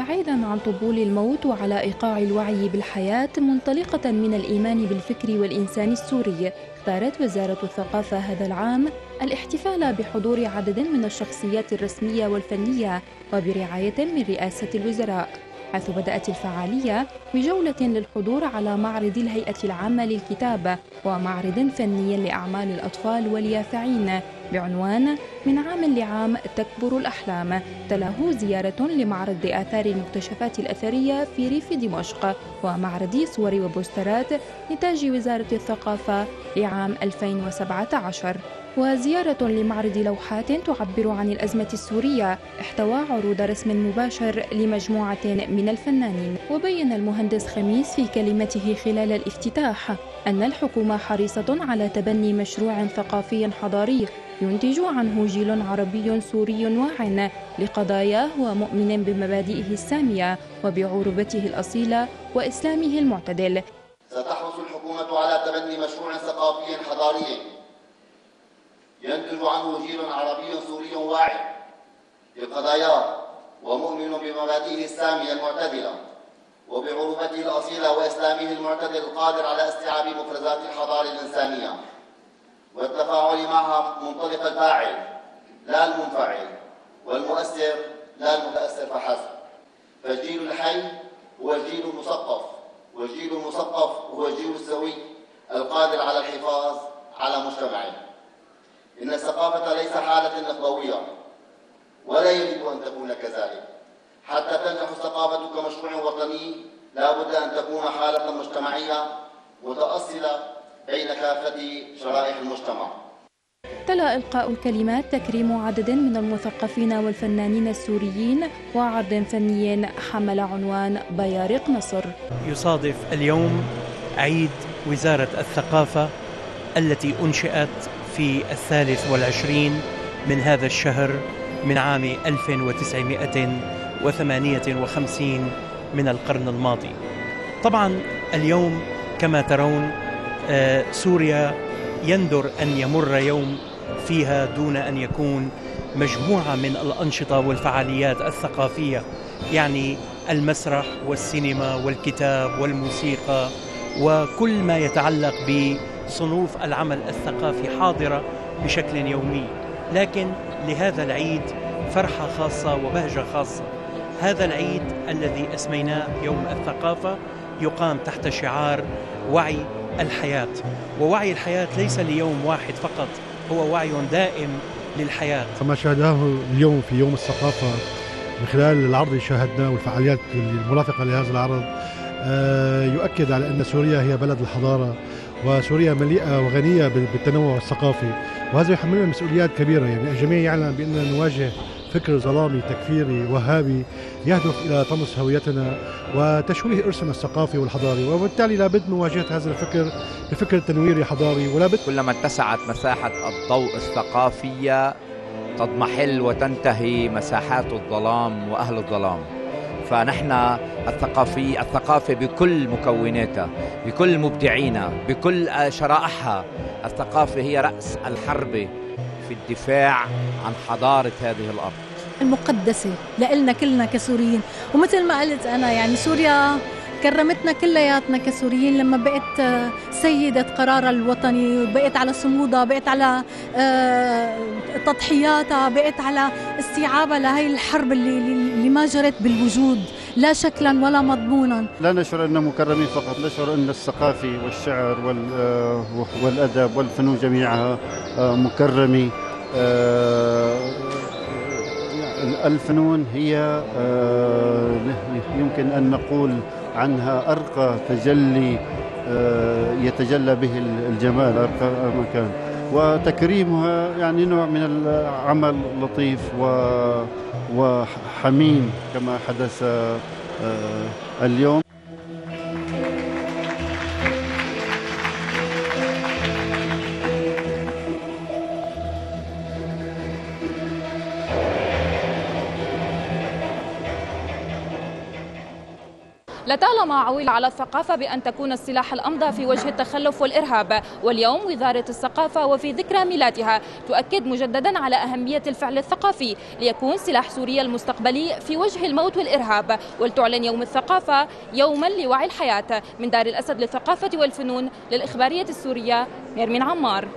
عن طبول الموت وعلى إيقاع الوعي بالحياة منطلقة من الإيمان بالفكر والإنسان السوري. اختارت وزارة الثقافة هذا العام الاحتفال بحضور عدد من الشخصيات الرسمية والفنية وبرعاية من رئاسة الوزراء. حيث بدأت الفعالية بجولة للحضور على معرض الهيئة العامة للكتابة ومعرض فني لأعمال الأطفال واليافعين بعنوان من عام لعام تكبر الأحلام تلاه زيارة لمعرض آثار المكتشفات الأثرية في ريف دمشق ومعرض صور وبوسترات نتاج وزارة الثقافة لعام 2017 وزيارة لمعرض لوحات تعبر عن الأزمة السورية. احتوى عروض رسم مباشر لمجموعة من الفنانين. وبين المهندس خميس في كلمته خلال الافتتاح أن الحكومة حريصة على تبني مشروع ثقافي حضاري ينتج عنه جيل عربي سوري واع لقضاياه ومؤمن بمبادئه السامية وبعروبته الأصيلة وإسلامه المعتدل. ستحرص الحكومة على تبني مشروع ثقافي حضاري ينتج عنه جيل عربي سوري واعي لقضاياه ومؤمن بمبادئه السامية المعتدلة وبعروبته الأصيلة وإسلامه المعتدل القادر على استيعاب مفرزات الحضارة الإنسانية. والتفاعل معها منطلق الفاعل لا المنفعل والمؤثر لا المتأثر فحسب. فالجيل الحي هو الجيل المثقف والجيل المثقف هو الجيل السوي القادر على الحفاظ على مجتمعه. إن الثقافة ليس حالة نخبوية ولا يجب أن تكون كذلك. حتى تنجح الثقافة كمشروع وطني لا بد أن تكون حالة مجتمعية متأصلة بين كافة شرائح المجتمع. تلا إلقاء الكلمات تكريم عدد من المثقفين والفنانين السوريين وعرض فني حمل عنوان بيارق نصر يصادف اليوم عيد وزارة الثقافة التي أنشئت في الثالث والعشرين من هذا الشهر من عام 1958 من القرن الماضي. طبعا اليوم كما ترون آه، سوريا يندر أن يمر يوم فيها دون أن يكون مجموعة من الأنشطة والفعاليات الثقافية يعني المسرح والسينما والكتاب والموسيقى وكل ما يتعلق بصنوف العمل الثقافي حاضرة بشكل يومي. لكن لهذا العيد فرحة خاصة وبهجة خاصة. هذا العيد الذي أسميناه يوم الثقافة يقام تحت شعار وعي الحياة. ووعي الحياة ليس ليوم واحد فقط هو وعي دائم للحياة. فما شاهدناه اليوم في يوم الثقافة من خلال العرض اللي شاهدناه والفعاليات المرافقة لهذا العرض آه، يؤكد على أن سوريا هي بلد الحضارة. وسوريا مليئة وغنية بالتنوع الثقافي وهذا يحملنا مسؤوليات كبيرة. يعني الجميع يعلم بأننا نواجه فكر ظلامي تكفيري وهابي يهدف إلى طمس هويتنا وتشويه إرثنا الثقافي والحضاري. وبالتالي لابد مواجهة هذا الفكر بفكر تنويري حضاري ولابد كلما اتسعت مساحة الضوء الثقافية تضمحل وتنتهي مساحات الظلام وأهل الظلام. فنحن الثقافي الثقافة بكل مكوناتها بكل مبدعينا بكل شرائحها. الثقافة هي رأس الحربة في الدفاع عن حضارة هذه الأرض. المقدسة لإلنا كلنا كسوريين. ومثل ما قلت أنا يعني سوريا كرمتنا كلياتنا كسوريين لما بقت سيدة قرارها الوطني بقت على صمودها بقت على آه، تضحياتها بقت على استيعابها لهي الحرب اللي, اللي ما جرت بالوجود لا شكلا ولا مضمونا. لا نشعر أننا مكرمين فقط نشعر أن الثقافي والشعر آه، والأدب والفنون جميعها آه، مكرمة الفنون هي يمكن أن نقول عنها أرقى تجلي آه، يتجلى به الجمال أرقى مكان. وتكريمها يعني نوع من العمل لطيف وحميم كما حدث آه، اليوم. لطالما عول على الثقافة بأن تكون السلاح الأمضى في وجه التخلف والإرهاب. واليوم وزارة الثقافة وفي ذكرى ميلادها تؤكد مجددا على أهمية الفعل الثقافي ليكون سلاح سوريا المستقبلي في وجه الموت والإرهاب. ولتعلن يوم الثقافة يوما لوعي الحياة. من دار الأسد للثقافة والفنون للإخبارية السورية نيرمين عمار.